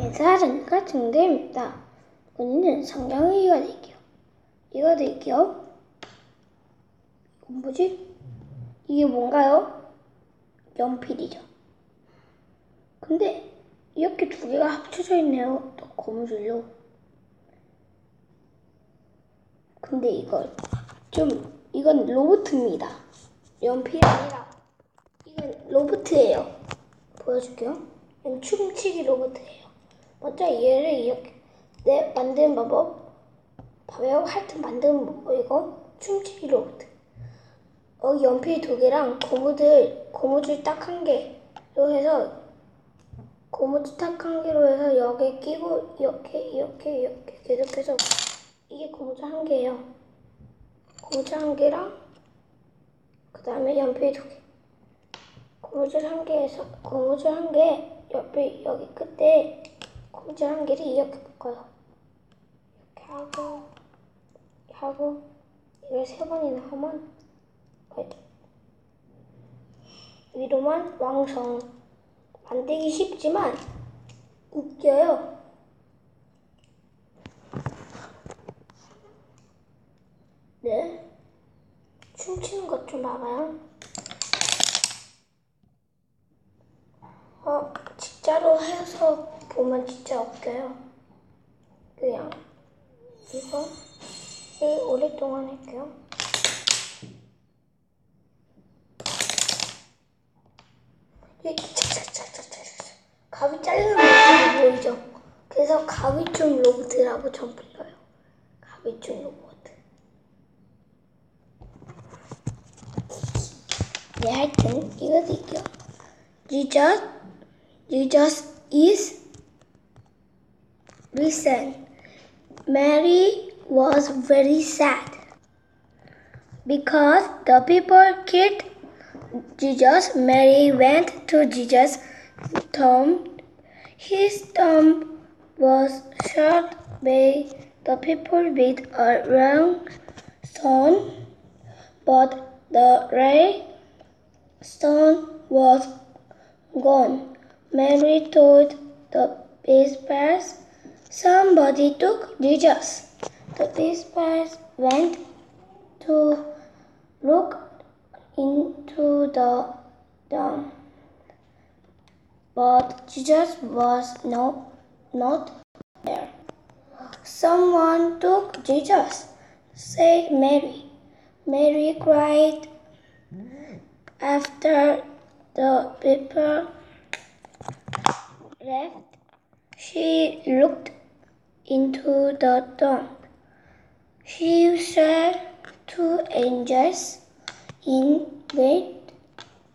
인사하니까 정답입니다. 오늘은 얘기가 될게요. 이거 될게요. 뭐지? 이게 뭔가요? 연필이죠. 근데 이렇게 두 개가 합쳐져 있네요. 또 고무줄로. 근데 이걸 좀 이건 로봇입니다. 연필이 아니라 이건 로봇이에요. 보여줄게요. 이건 춤추기 로봇이에요. 먼저 얘를 이렇게 내 만드는 방법 봐봐요. 하여튼 만드는 방법 이거 춤추기 로봇. 어 연필 두 개랑 고무들 고무줄 딱 한 개로 해서 고무줄 딱 한 개로 해서 여기 끼고 이렇게 이렇게 이렇게 계속해서 이게 고무줄 한 개예요. 고무줄 한 개랑 그 다음에 연필 두 개. 고무줄 한 개에서 고무줄 한 개 옆에 여기 끝에 한 개를 이렇게 묶어요. 이렇게 하고 하고 이걸 세 번이나 하면? 위로만 왕성 만들기 쉽지만 웃겨요. 네. 춤추는 것 좀 봐봐요. 어, 진짜로 해서 보면 진짜 웃겨요. 그냥 이거 를 오랫동안 할게요. 착착착착착착 가위 모습이 보이죠? 그래서 가위춤 로봇이라고 전 불러요. 가위춤 로봇. 네, 하여튼 이거 드릴게요. Jesus, Jesus is listen. Mary was very sad because the people killed Jesus. Mary went to Jesus' tomb. His tomb was shot by the people with a round stone, but the ray stone was gone. Mary told the vespers, Somebody took Jesus. The vespers went to look into the tomb, but Jesus was no, not there. Someone took Jesus, said Mary. Mary cried after the people left, she looked into the tomb. She saw two angels in white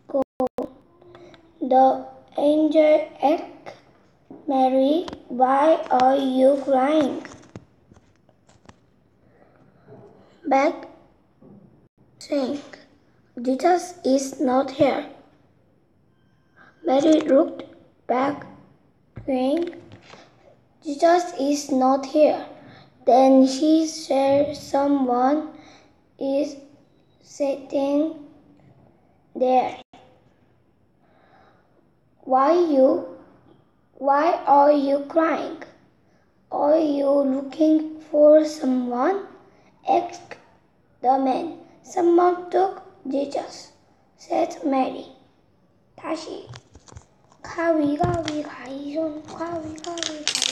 gold. The angel asked Mary, Why are you crying? Back saying, Jesus is not here. Mary looked back, saying, Jesus is not here. Then she said, Someone is sitting there. Why you? Why are you crying? Are you looking for someone? asked the man. Someone took Jesus, said Mary. 다시 가위 가위 가위손 가위 가위 가위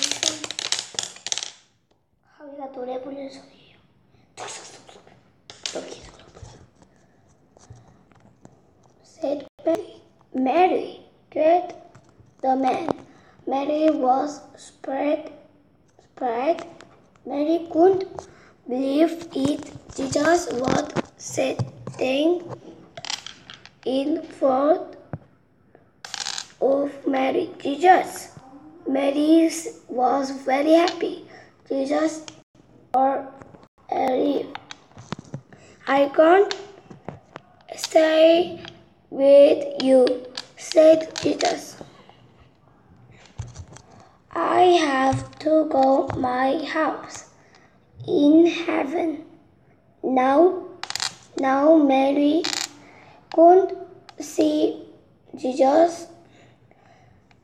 손 가위가 노래 부르는 소리예요. 툭툭툭툭 이렇게 소리 불러요. Said Mary. Mary get the man. Mary was spread spread. Mary couldn't believe it. Jesus was sitting in front of Mary. Jesus. Mary was very happy. Jesus or. I can't stay with you, said Jesus. I have to go my house in heaven. Now, now Mary couldn't see Jesus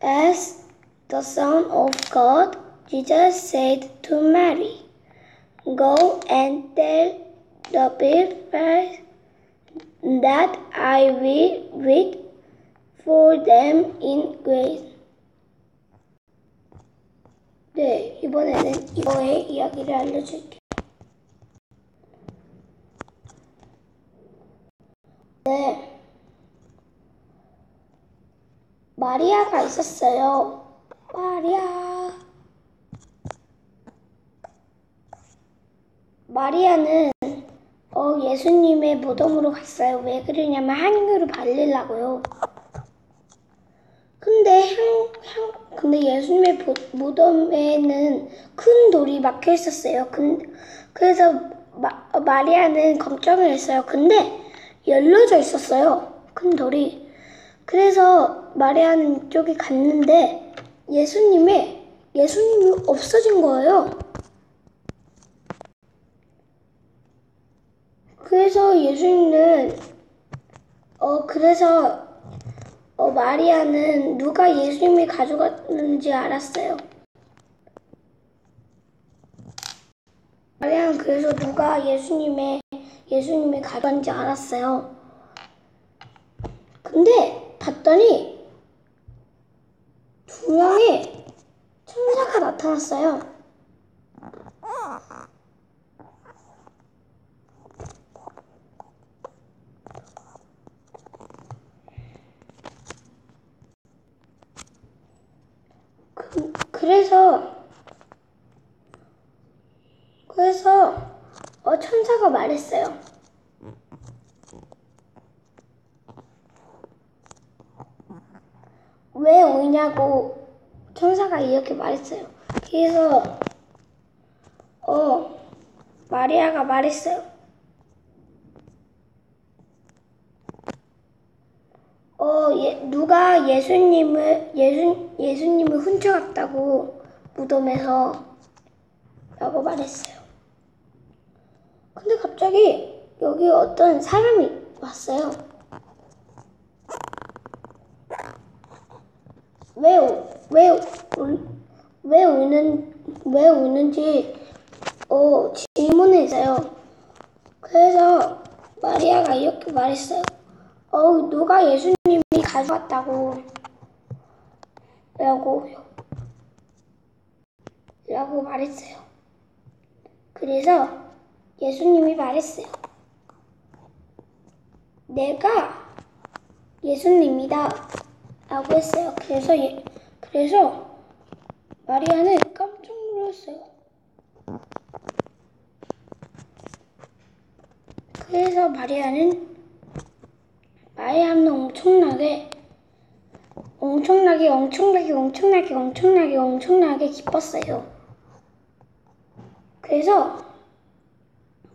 as the Son of God, Jesus said to Mary, Go and tell the people that I will wait for them in grace. 네, 이번에는 이거의 이야기를 알려줄게요. 네. 마리아가 있었어요. 마리아. 마리아는 어, 예수님의 무덤으로 갔어요. 왜 그러냐면 향유를 발리려고요. 근데 향, 향, 근데 예수님의 보- 무덤에는 큰 돌이 막혀 있었어요. 근, 그래서 마, 어, 마리아는 걱정을 했어요. 근데 열려져 있었어요. 큰 돌이. 그래서 마리아는 이쪽에 갔는데 예수님의 예수님이 없어진 거예요. 그래서 예수님은 어 그래서 어 마리아는 누가 예수님이 가져갔는지 알았어요. 마리아는 그래서 누가 예수님의 예수님이 가져간지 알았어요. 근데 봤더니 두 명의 천사가 나타났어요. 그, 그래서 그래서 어, 천사가 말했어요. 왜 오냐고 천사가 이렇게 말했어요. 그래서 어 마리아가 말했어요. 어 예, 누가 예수님을 예수 예수님을 훔쳐갔다고 무덤에서 라고 말했어요. 근데 갑자기 여기 어떤 사람이 왔어요. 왜, 우- 왜, 우는, 왜 우는지, 어, 질문을 했어요. 그래서 마리아가 이렇게 말했어요. 어, 누가 예수님이 가져왔다고, 라고, 라고 말했어요. 그래서 예수님이 말했어요. 내가 예수님이다. 라고 했어요. 그래서 예, 그래서 마리아는 깜짝 놀랐어요. 그래서 마리아는 마리아는 엄청나게 엄청나게 엄청나게 엄청나게 엄청나게 엄청나게 기뻤어요. 그래서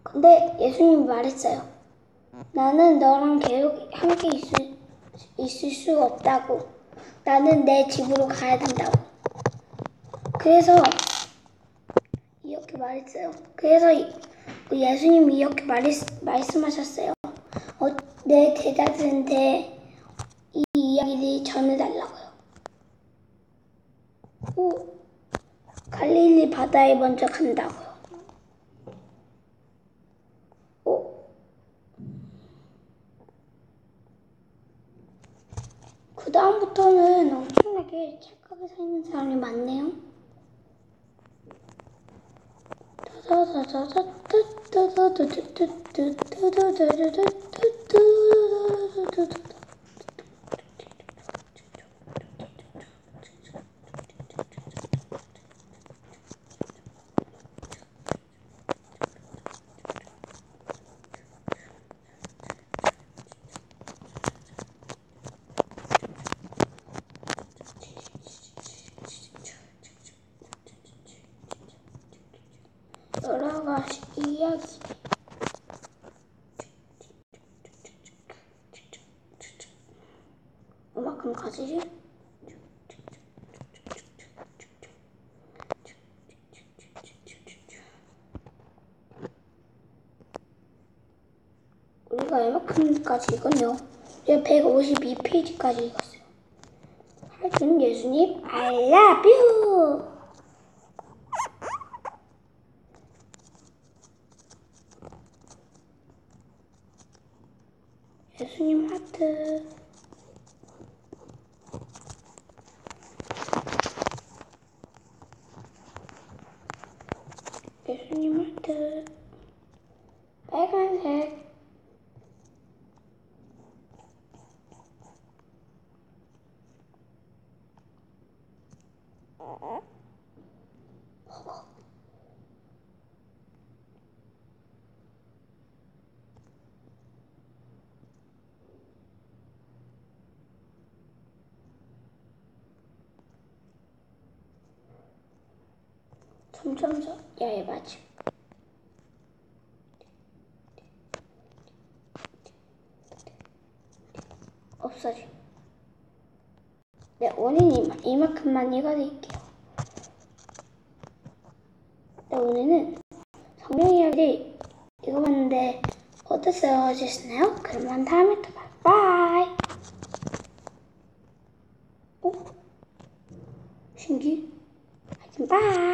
근데 예수님이 말했어요. 나는 너랑 계속 함께 있을 있을 수가 없다고. 나는 내 집으로 가야 된다고. 그래서 이렇게 말했어요. 그래서 이- 예수님이 이렇게 말했, 말씀하셨어요. 어, 내 제자들한테 이 이야기를 전해달라고요. 오, 갈릴리 바다에 먼저 간다고요. 오, 그 다음부터는 엄청나게 착하게 사는 사람이 많네요. 이야 기. 음악은 가지지? 우리가 이만큼까지 읽었네요. 이제 152페이지까지 읽었어요. 할큰 예수님 I love you. 예수님 하트. 예수님 하트. 빨 점점점 야얘 맞지 없어지 네 원인이 이만큼만 읽어드릴게요 네 오늘은 성경 이야기 읽어봤는데 어땠어요? 재밌나요? 그러면 다음에 또 봐요 바이 어? 신기? 하여튼 바이